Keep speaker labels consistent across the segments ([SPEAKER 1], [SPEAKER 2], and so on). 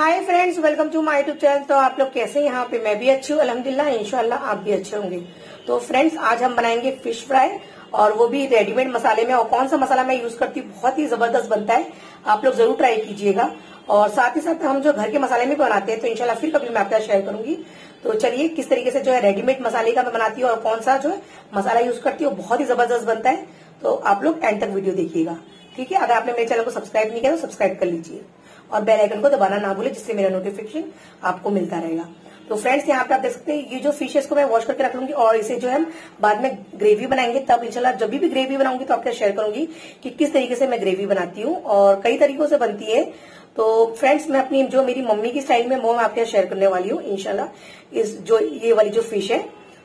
[SPEAKER 1] Hi friends welcome to my YouTube channel तो आप लोग कैसे यहाँ पे मैं भी अच्छी हूँ, अलहमदिल्ला इनशाला आप भी अच्छे होंगे। तो फ्रेंड्स आज हम बनाएँगे फ़िश फ्राई और वो भी रेडीमेड मसाले में। और कौन सा मसाला मैं यूज़ करती हूँ, बहुत ही ज़बरदस्त बनता है। आप लोग ज़रूर ट्राई कीजिएगा। और साथ ही साथ हम जो घर के मसाले में बनाते हैं तो इनशाला फिर कभी मैं आपके साथ शेयर करूँगी। तो चलिए, किस तरीके से जो है रेडीमेड मसाले का मैं बनाती हूँ और कौन सा जो है मसाला यूज़ करती हूँ, बहुत ही ज़बरदस्त बनता है। तो आप लोग एंड तक वीडियो देखिएगा। ठीक है? अगर आपने मेरे चैनल को सब्सक्राइब नहीं किया तो सब्सक्राइब कर लीजिए। और बेल आइकन को दबाना ना भूले, जिससे मेरा नोटिफिकेशन आपको मिलता रहेगा। तो फ्रेंड्स यहाँ पे आप देख सकते हैं, ये जो फिशेस को मैं वॉश करके रख लूँगी, और इसे जो है बाद में ग्रेवी बनाएँगे, तब इंशाल्लाह जब भी ग्रेवी बनाऊँगी तो आपके शेयर करूँगी कि किस तरीके से मैं ग्रेवी बनाती हूँ, और कई तरीकों से बनती है। तो फ्रेंड्स मैं अपनी जो मेरी मम्मी की स्टाइल में, वो मैं आपके शेयर करने वाली हूँ इनशाला इस जो, ये वाली जो फ़िश है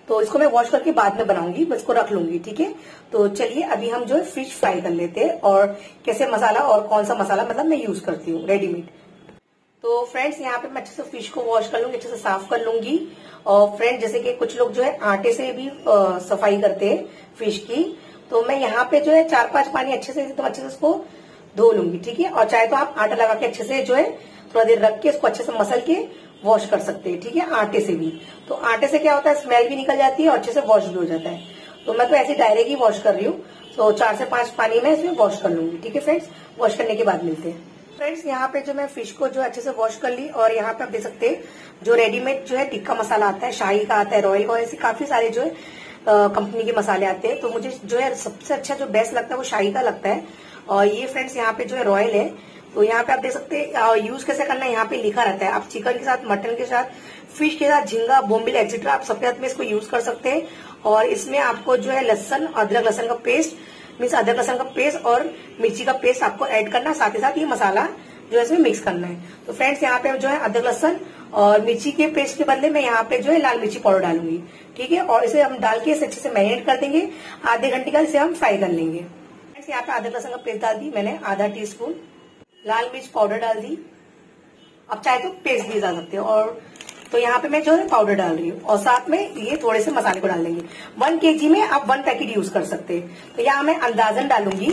[SPEAKER 1] तो इसको मैं वॉश करके बाद में बनाऊँगी बस इसको रख लूँगी, ठीक है? तो चलिए, अभी हम जो है फ़िश फ्राई कर लेते हैं और कैसे मसाला और कौन सा मसाला मतलब मैं यूज़ करती हूँ रेडीमेड तो फ्रेंड्स यहाँ पे मैं अच्छे से फ़िश को वॉश कर लूँगी, अच्छे से साफ़ कर लूँगी और फ्रेंड्स जैसे कि कुछ लोग जो है आटे से भी सफ़ाई करते हैं फ़िश की तो मैं यहाँ पे जो है चार पाँच पानी अच्छे से, एकदम अच्छे से उसको धो लूँगी, ठीक है? और चाहे तो आप आटा लगा के अच्छे से जो है थोड़ा देर रख के इसको अच्छे से मसल के वॉश कर सकते हैं, ठीक है? आटे से भी। तो आटे से क्या होता है? स्मेल भी निकल जाती है और अच्छे से वॉश भी हो जाता है। तो मैं तो ऐसे डायरेक्ट ही वॉश कर रही हूँ। तो चार से पाँच पानी में इसमें वॉश कर लूँगी, ठीक है फ्रेंड्स? वॉश करने के बाद मिलते हैं। फ्रेंड्स, यहाँ पे जो मैं फ़िश को जो अच्छे से वॉश कर ली, और यहाँ पे आप देख सकते हैं, जो रेडीमेड जो है, टिक्का मसाला आता है, शाही का आता है, रॉयल का, ऐसे काफ़ी सारे जो है कंपनी के मसाले आते हैं। तो मुझे जो है, सबसे अच्छा जो बेस्ट लगता है, वो शाही का लगता है। और ये फ्रेंड्स, यहाँ पे जो है, रॉयल है। तो यहाँ पे आप देख सकते हैं यूज़ कैसे करना है, यहाँ पे लिखा रहता है। आप चिकन के साथ, मटन के साथ फ़िश के साथ, झींगा बोम्बिल एक्सेट्रा आप सबके साथ में इसको यूज़ कर सकते हैं। और इसमें आपको जो है लहसन, अदरक, लहसन का पेस्ट मीन्स अदरक, लहसन का पेस्ट और मिर्ची का पेस्ट आपको ऐड करना, साथ ही साथ ये मसाला जो है इसमें मिक्स करना है। तो फ्रेंड्स यहाँ पे जो है अदरक, लहसन और मिर्ची के पेस्ट के बदले में यहाँ पे जो है लाल मिर्ची पाउडर डालूँगी, ठीक है? और इसे हम डाल के इसे अच्छे से मैरिनेट कर देंगे। आधे घंटे का इसे हम फ्राई कर लेंगे। यहाँ पे अदरक, लहसन का पेस्ट डाल दी मैंने, आधा टी स्पून लाल मिर्च पाउडर डाल दी। अब चाहे तो पेस्ट भी डाल सकते हो और तो यहाँ पे मैं जो है पाउडर डाल रही हूँ और साथ में ये थोड़े से मसाले को डाल देंगे। वन केजी में आप वन पैकेट यूज़ कर सकते हैं। तो यहाँ मैं अंदाजन डालूँगी,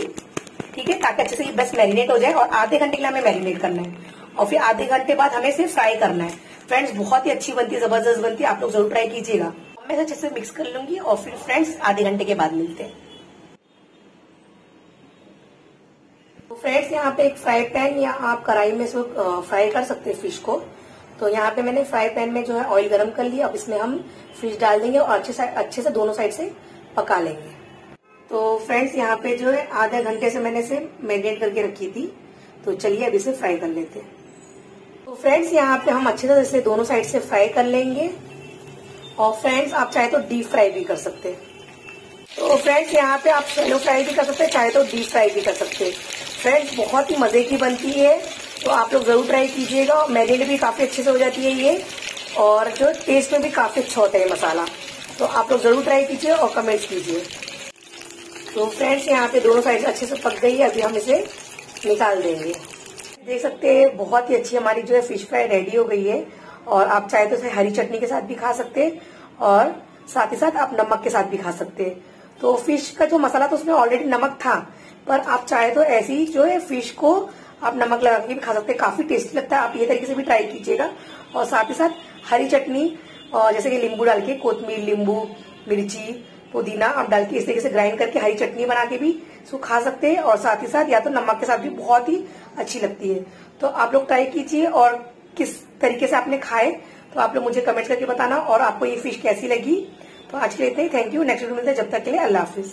[SPEAKER 1] ठीक है, ताकि अच्छे से ये बस मैरिनेट हो जाए और आधे घंटे के लिए हमें मैरिनेट करना है। और फिर आधे घंटे बाद हमें इसे फ्राई करना है। फ्रेंड्स बहुत ही अच्छी बनती है, ज़बरदस्त बनती है, आप लोग ज़रूर ट्राई कीजिएगा। मैं अच्छे से मिक्स कर लूँगी और फिर फ्रेंड्स आधे घंटे के बाद मिलते हैं। फ्रेंड्स, यहाँ पे एक फ्राई पैन या आप कढ़ाई में इसको फ्राई कर सकते हैं फ़िश को। तो यहाँ पे मैंने फ्राई पैन में जो है ऑयल गरम कर लिया। अब इसमें हम फ़िश डाल देंगे और अच्छे से अच्छे से दोनों साइड से पका लेंगे। तो फ्रेंड्स, यहाँ पे जो है आधे घंटे से मैंने इसे मैरिनेट करके रखी थी। तो चलिए अब इसे फ्राई कर लेते हैं। तो फ्रेंड्स, यहाँ पे हम अच्छे से दोनों साइड से फ्राई कर लेंगे। और फ्रेंड्स, आप चाहे तो डीप फ्राई भी कर सकते हैं। तो फ्रेंड्स, यहाँ पे आप सेलो फ्राई भी कर सकते हैं, चाहे तो डीप फ्राई भी कर सकते हैं। फ्रेंड्स बहुत ही मज़े की बनती है। तो आप लोग ज़रूर ट्राई कीजिएगा। और मैरिनेट भी काफ़ी अच्छे से हो जाती है ये। और जो टेस्ट में भी काफ़ी अच्छा होता है मसाला। तो आप लोग ज़रूर ट्राई कीजिए और कमेंट्स कीजिए। तो फ्रेंड्स यहाँ पे दोनों साइड अच्छे से पक गई है। अभी हम इसे निकाल देंगे। देख सकते हैं, बहुत ही अच्छी हमारी जो है फ़िश फ्राई रेडी हो गई है। और आप चाहे तो इसे हरी चटनी के साथ भी खा सकते हैं और साथ ही साथ आप नमक के साथ भी खा सकते हैं। तो फ़िश का जो मसाला था, उसमें ऑलरेडी नमक था। पर आप चाहे तो ऐसी जो है फ़िश को आप नमक लगा के भी खा सकते हैं। काफ़ी टेस्टी लगता है। आप ये तरीके से भी ट्राई कीजिएगा। और साथ ही साथ हरी चटनी और जैसे कि नींबू डाल के कोतमीर नींबू, मिर्ची, पुदीना आप डाल के इस तरीके से ग्राइंड करके हरी चटनी बना के भी इसको खा सकते हैं। और साथ ही साथ या तो नमक के साथ भी बहुत ही अच्छी लगती है। तो आप लोग ट्राई कीजिए और किस तरीके से आपने खाए तो आप लोग मुझे कमेंट करके बताना और आपको ये फ़िश कैसी लगी। तो आज के लिए इतना ही। थैंक यू नेक्स्ट वीडियो मिलते हैं। जब तक के लिए अल्लाह हाफिज।